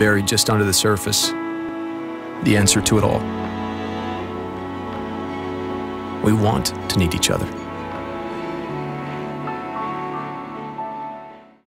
buried just under the surface, the answer to it all. We want to need each other.